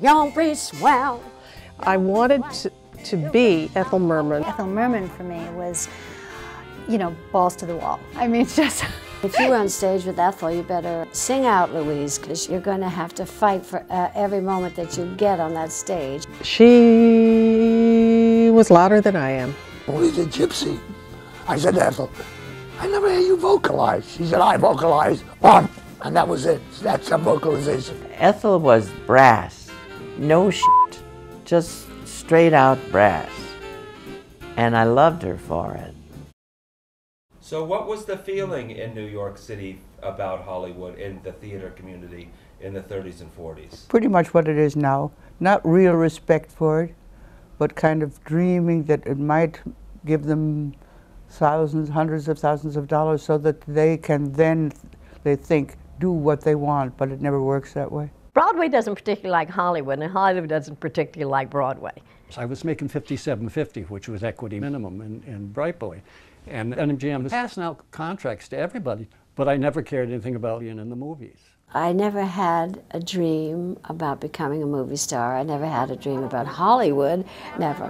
You're pretty swell. I wanted to, to be Ethel Merman. Ethel Merman for me was, you know, balls to the wall. I mean, just. If you're on stage with Ethel, you better sing out, Louise, because you're going to have to fight for uh, every moment that you get on that stage. She was louder than I am. Only the gypsy. I said to Ethel, I never hear you vocalize. She said, I vocalize. And that was it. That's a vocalization. Ethel was brass. No shit. Just straight out brass. And I loved her for it. So, what was the feeling in New York City about Hollywood in the theater community in the 30s and 40s? Pretty much what it is now. Not real respect for it, but kind of dreaming that it might give them thousands, hundreds of thousands of dollars so that they can then, they think, do what they want, but it never works that way. Broadway doesn't particularly like Hollywood, and Hollywood doesn't particularly like Broadway. I was making 57.50, which was equity minimum in, in Bright Boy. And MGM was passing out contracts to everybody, but I never cared anything about being in the movies. I never had a dream about becoming a movie star. I never had a dream about Hollywood. Never.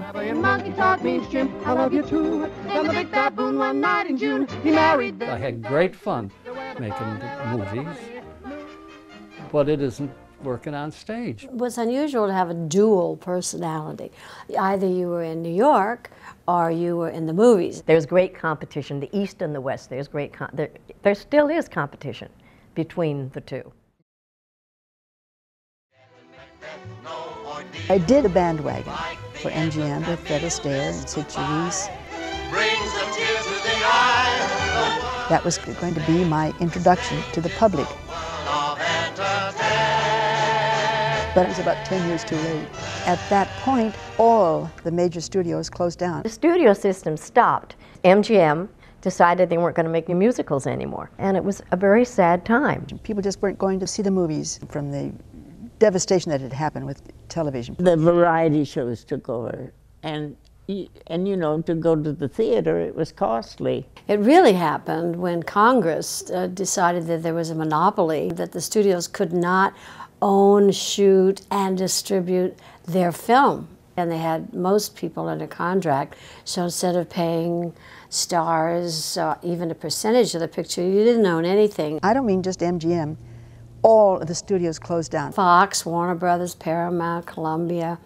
I had great fun making movies, but it isn't working on stage. It was unusual to have a dual personality. Either you were in New York or you were in the movies. There's great competition, the East and the West. There's great, there, there still is competition between the two. I did a Band Wagon for MGM with Fred Astaire and Cyd Charisse. That was going to be my introduction to the public. But it was about 10 years too late. At that point, all the major studios closed down. The studio system stopped. MGM decided they weren't going to make new musicals anymore. And it was a very sad time. People just weren't going to see the movies from the devastation that had happened with television. The variety shows took over. And and you know, to go to the theater, it was costly. It really happened when Congress uh, decided that there was a monopoly, that the studios could not own, shoot, and distribute their film. And they had most people under contract, so instead of paying stars uh, even a percentage of the picture, you didn't own anything. I don't mean just MGM. All of the studios closed down. Fox, Warner Brothers, Paramount, Columbia,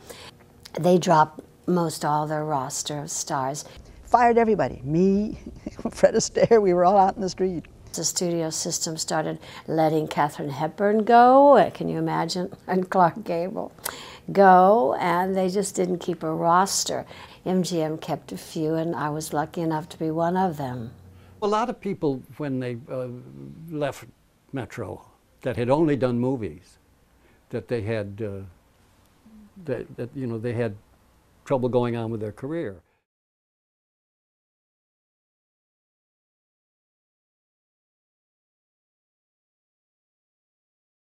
they dropped most all their roster of stars. Fired everybody. Me, Fred Astaire, we were all out in the street. The studio system started letting Katharine Hepburn go, uh, can you imagine, and Clark Gable go, and they just didn't keep a roster. MGM kept a few, and I was lucky enough to be one of them. A lot of people, when they uh, left Metro, that had only done movies, that they had, uh, that, that, you know, they had trouble going on with their career.